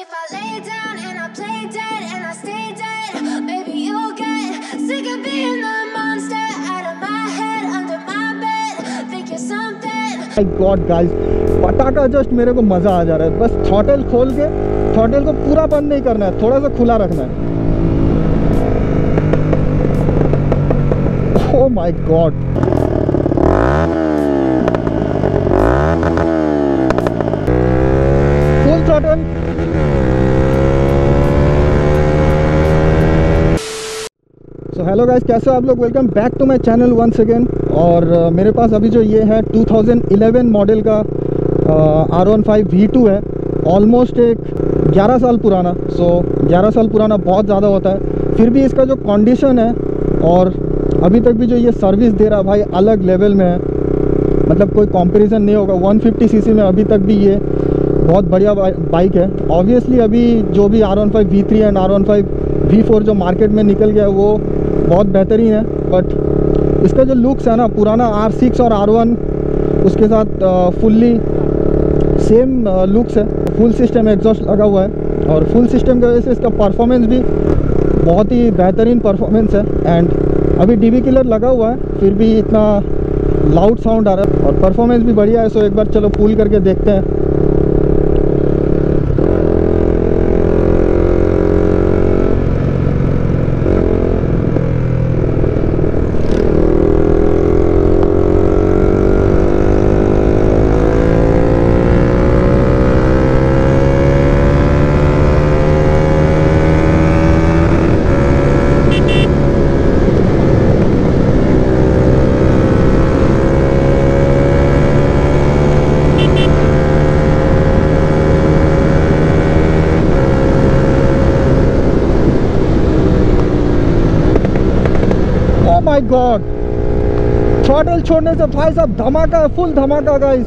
if I lay down and I play dead and I stay dead, maybe you'll get sick of being the monster out of my head, under my bed. Think you're something. My god guys पटाखा just मेरे को मज़ा आ जा रहा है बस throttle खोल के थ्रॉटल को पूरा बंद नहीं करना है थोड़ा सा खुला रखना है ओ my god full throttle so hello guys कैसे हो आप लोग? Welcome back to my channel once again और uh, मेरे पास अभी जो ये है 2011 मॉडल का R one five V two है. ऑलमोस्ट एक 11 साल पुराना. सो so, 11 साल पुराना बहुत ज़्यादा होता है. फिर भी इसका जो कंडीशन है और अभी तक भी जो ये सर्विस दे रहा भाई अलग लेवल में है. मतलब कोई कंपैरिजन नहीं होगा. 150 सीसी में अभी तक भी ये बहुत बढ़िया बाइक है. ऑब्वियसली अभी जो भी R one five V three and R one five V four जो मार्केट में निकल गया है वो बहुत बेहतरीन है बट इसका जो लुक्स है ना, पुराना आर सिक्स और आर वन उसके साथ फुल्ली सेम लुक्स है। फुल सिस्टम एग्जॉस्ट लगा हुआ है और फुल सिस्टम की वजह से इसका परफॉर्मेंस भी बहुत ही बेहतरीन परफॉर्मेंस है। एंड अभी डी बी किलर लगा हुआ है, फिर भी इतना लाउड साउंड आ रहा है और परफॉर्मेंस भी बढ़िया है सो एक बार चलो पुल करके देखते हैं ओ माय गॉड। थ्रॉटल छोड़ने से भाई साहब धमाका फुल धमाका गाइस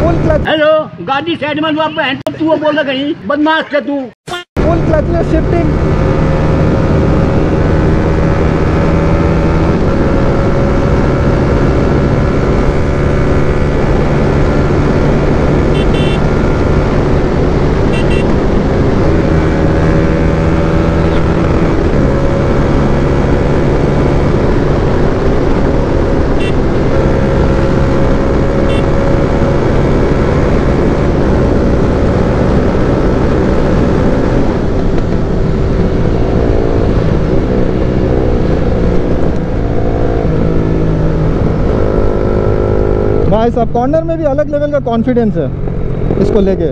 फुल हेलो गाड़ी साइड में तो तू बोल रहा कहीं? बदमाश है तू। फुल क्लच में शिफ्टिंग भाई साहब कॉर्नर में भी अलग लेवल का कॉन्फिडेंस है इसको लेके।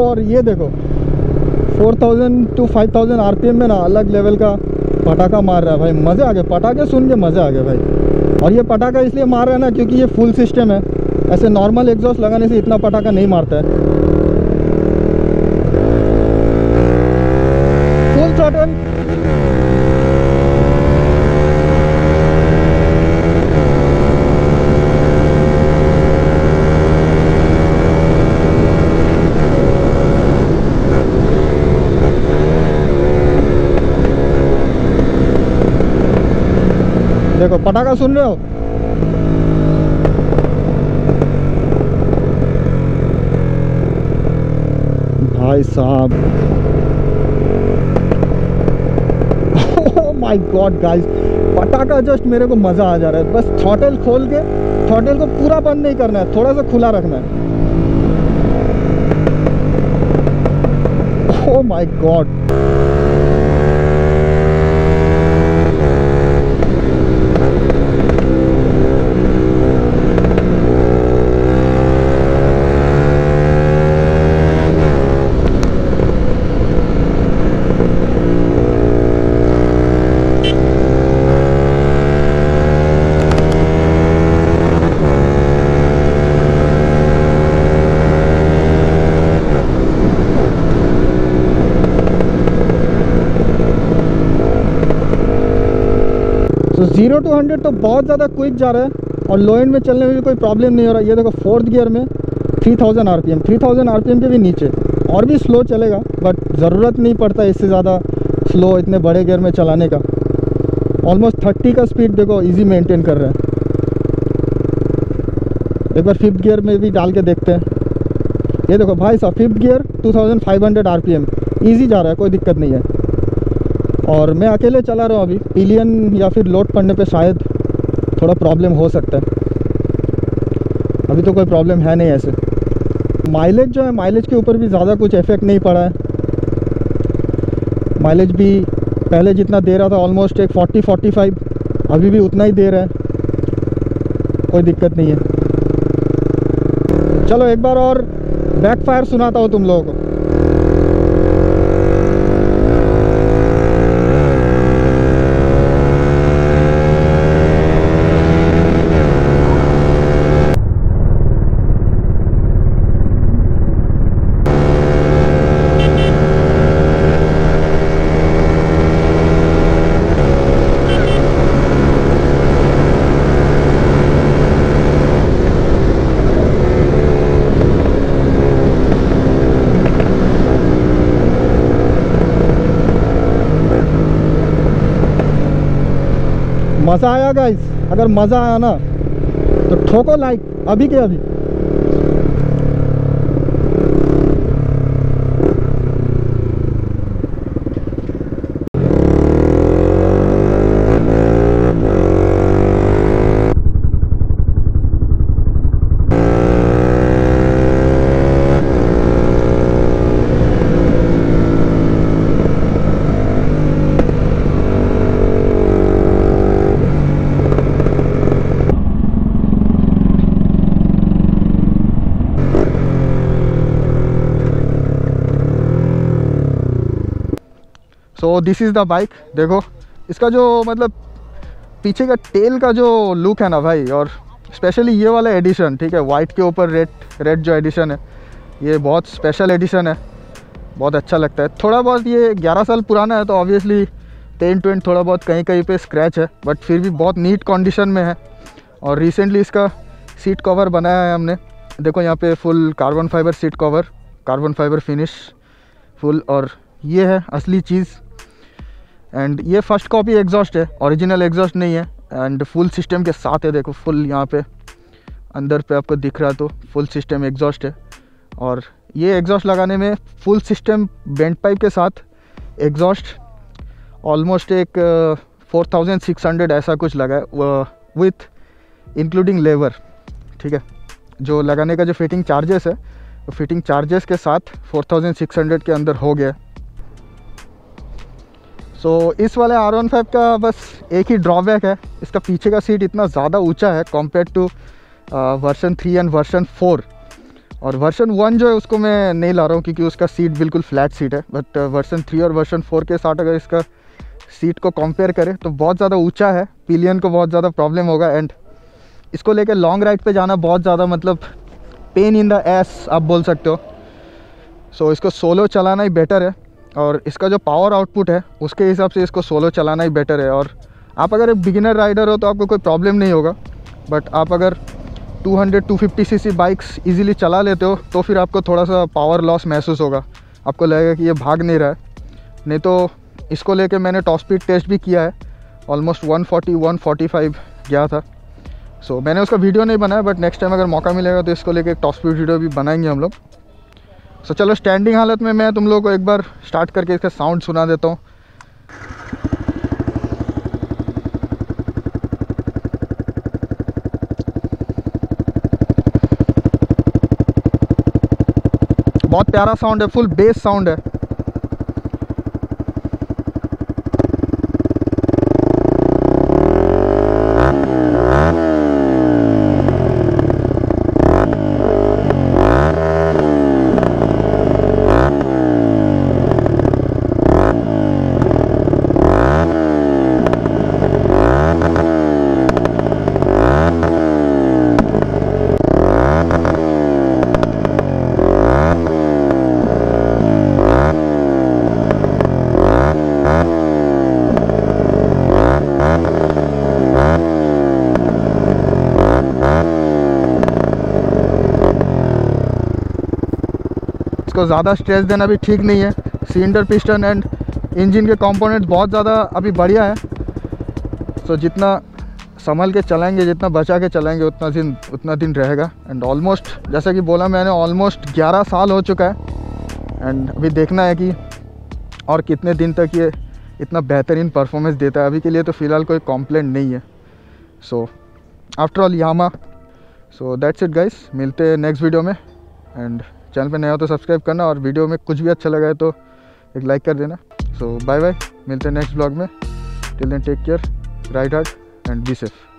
और ये देखो 4000 टू 5000 आरपीएम में ना अलग लेवल का पटाखा मार रहा है भाई। मज़े आ गए, पटाखे सुन के मज़े आ गए भाई। और ये पटाखा इसलिए मार रहा है ना क्योंकि ये फुल सिस्टम है। ऐसे नॉर्मल एग्जॉस्ट लगाने से इतना पटाखा नहीं मारता है फुल थ्रॉटल देखो, पटाखा सुन रहे हो? भाई साहब। माय गॉड गाइस पटाखा जस्ट मेरे को मज़ा आ जा रहा है। बस थ्रॉटल खोल के थ्रॉटल को पूरा बंद नहीं करना है, थोड़ा सा खुला रखना है। ओ my god zero to hundred तो बहुत ज़्यादा क्विक जा रहा है और लो एंड में चलने में भी कोई प्रॉब्लम नहीं हो रहा। ये देखो फोर्थ गियर में 3000 thousand R P M three thousand R P M के भी नीचे। और भी स्लो चलेगा बट ज़रूरत नहीं पड़ता इससे ज़्यादा स्लो इतने बड़े गियर में चलाने का। ऑलमोस्ट थर्टी का स्पीड देखो इजी मेंटेन कर रहा है। एक बार फिफ्थ गियर में भी डाल के देखते हैं। ये देखो भाई साहब फिफ्थ गियर 2500 आरपीएम इजी जा रहा है, कोई दिक्कत नहीं है। और मैं अकेले चला रहा हूँ अभी। पिलियन या फिर लोड पड़ने पे शायद थोड़ा प्रॉब्लम हो सकता है। अभी तो कोई प्रॉब्लम है नहीं ऐसे। माइलेज जो है माइलेज के ऊपर भी ज़्यादा कुछ इफ़ेक्ट नहीं पड़ा है। माइलेज भी पहले जितना दे रहा था ऑलमोस्ट एक 40 45 अभी भी उतना ही दे रहा है। कोई दिक्कत नहीं है। चलो एक बार और बैक फायर सुनाता हूँ तुम लोगों को। मज़ा आया गाइस अगर मज़ा आया ना तो ठोको लाइक अभी के अभी। So this is the bike देखो, इसका जो मतलब पीछे का टेल का जो लुक है ना भाई, और स्पेशली ये वाला एडिशन ठीक है? वाइट के ऊपर रेड रेड जो एडिशन है, ये बहुत स्पेशल एडिशन है। बहुत अच्छा लगता है। थोड़ा बहुत ये 11 साल पुराना है तो ऑब्वियसली पेंट वेंट थोड़ा बहुत कहीं कहीं पे स्क्रैच है बट फिर भी बहुत नीट कंडीशन में है। और रिसेंटली इसका सीट कवर बनाया है हमने। देखो, यहाँ पे full carbon fibre seat cover carbon fibre finish full और ये है असली चीज़। एंड ये फ़र्स्ट कॉपी एग्जॉस्ट है ओरिजिनल एग्जॉस्ट नहीं है. एंड फुल सिस्टम के साथ है, देखो फुल यहाँ पे, अंदर पे आपको दिख रहा तो फुल सिस्टम एग्जॉस्ट है. और ये एग्जॉस्ट लगाने में फुल सिस्टम बेंट पाइप के साथ एग्जॉस्ट ऑलमोस्ट एक फोर थाउज़ेंड सिक्स हंड्रेड ऐसा कुछ लगा है विथ इंक्लूडिंग लेबर ठीक है? जो लगाने का जो फिटिंग चार्जेस है फिटिंग चार्जेस के साथ फोर थाउज़ेंड सिक्स हंड्रेड के अंदर हो गया सो so, इस वाले आर वन फाइव का बस एक ही ड्रॉबैक है। इसका पीछे का सीट इतना ज़्यादा ऊँचा है compare to version three and version four और वर्सन वन जो है उसको मैं नहीं ला रहा हूँ क्योंकि उसका सीट बिल्कुल फ्लैट सीट है। बट वर्सन थ्री और वर्सन फोर के साथ अगर इसका सीट को कंपेयर करें तो बहुत ज़्यादा ऊँचा है। पिलियन को बहुत ज़्यादा प्रॉब्लम होगा। एंड इसको लेकर लॉन्ग राइड पे जाना बहुत ज़्यादा मतलब पेन इन द एस आप बोल सकते हो। सो so, इसको सोलो चलाना ही बेटर है। और इसका जो पावर आउटपुट है उसके हिसाब से इसको सोलो चलाना ही बेटर है। और आप अगर एक बिगिनर राइडर हो तो आपको कोई प्रॉब्लम नहीं होगा। बट आप अगर 200 250 सीसी बाइक्स इजीली चला लेते हो तो फिर आपको थोड़ा सा पावर लॉस महसूस होगा। आपको लगेगा कि ये भाग नहीं रहा है। नहीं तो इसको लेके मैंने टॉप स्पीड टेस्ट भी किया है। ऑलमोस्ट 140 145 गया था। सो so, मैंने उसका वीडियो नहीं बनाया बट नेक्स्ट टाइम अगर मौका मिलेगा तो इसको लेके एक टॉप स्पीड वीडियो भी बनाएँगे हम लोग। सो चलो स्टैंडिंग हालत में मैं तुम लोग को एक बार स्टार्ट करके इसका साउंड सुना देता हूँ। बहुत प्यारा साउंड है फुल बेस साउंड है। इसको ज़्यादा स्ट्रेस देना भी ठीक नहीं है। सिलेंडर पिस्टन एंड इंजन के कंपोनेंट्स बहुत ज़्यादा अभी बढ़िया है। सो जितना संभल के चलाएँगे, जितना बचा के चलाएँगे, उतना दिन उतना दिन रहेगा। एंड ऑलमोस्ट जैसा कि बोला मैंने ऑलमोस्ट 11 साल हो चुका है। एंड अभी देखना है कि और कितने दिन तक ये इतना बेहतरीन परफॉर्मेंस देता है। अभी के लिए तो फ़िलहाल कोई कॉम्प्लेंट नहीं है। So after all Yamaha so that's it guys मिलते हैं नेक्स्ट वीडियो में। एंड चैनल पे नया हो तो सब्सक्राइब करना और वीडियो में कुछ भी अच्छा लगा है तो एक लाइक कर देना। सो बाय बाय मिलते हैं नेक्स्ट ब्लॉग में। Till then take care right heart and be safe.